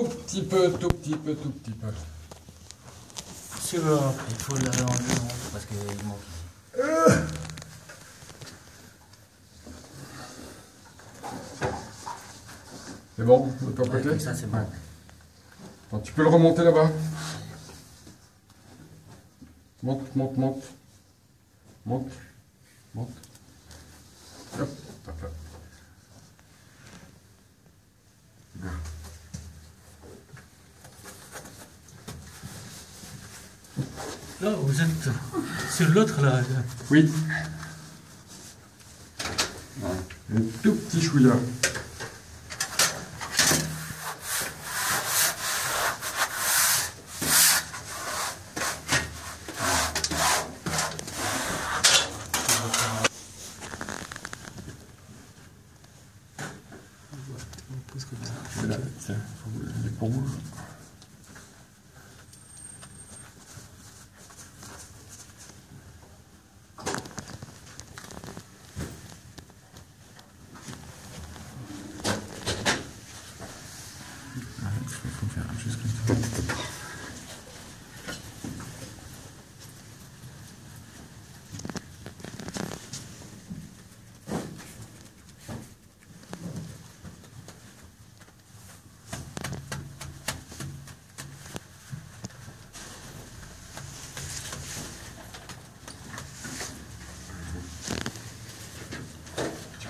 Tout petit peu, tout petit peu, tout petit peu. Sur le... Il faut l'enlever parce qu'il manque. C'est bon de ton Ouais, côté ça, c'est bon. Ouais. Bon, tu peux le remonter là-bas. Monte, monte, monte. Monte. Monte. Hop, hop. Bien. Là, vous êtes sur l'autre, là. Oui. Un tout petit chouïa. Voilà, tiens, faut l'éponge.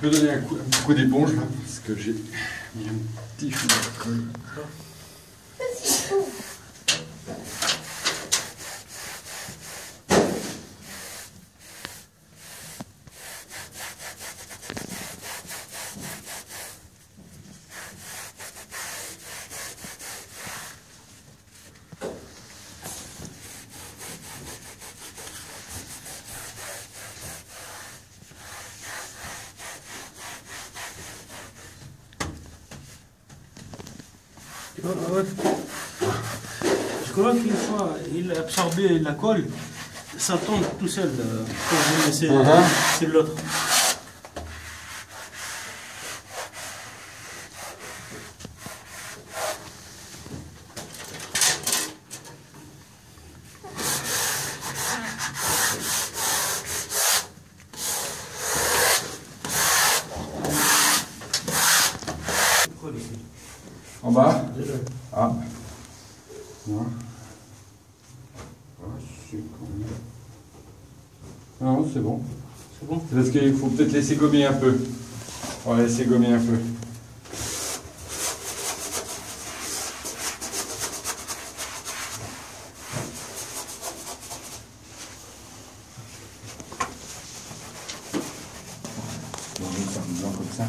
Tu peux donner un coup, coup d'éponge là, parce que j'ai mis un petit fou de Je crois qu'une fois il a absorbé la colle, ça tombe tout seul euh, laissez Mhm. sur l'autre. Colle ici. En bas. Ah. Non. Ah. Non, c'est bon. C'est bon parce qu'il faut peut-être laisser gommer un peu. On va laisser gommer un peu. On va faire blanc comme ça.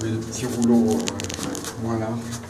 Petits rouleaux euh, moins larges.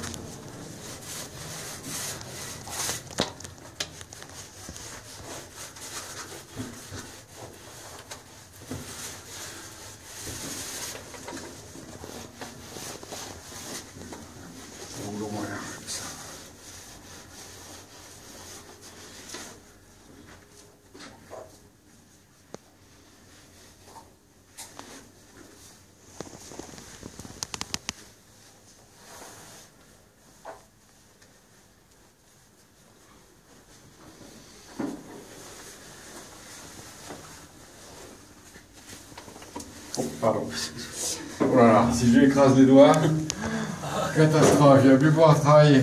Pardon. Oh là là, si je lui écrase les doigts, catastrophe, il va plus pouvoir travailler.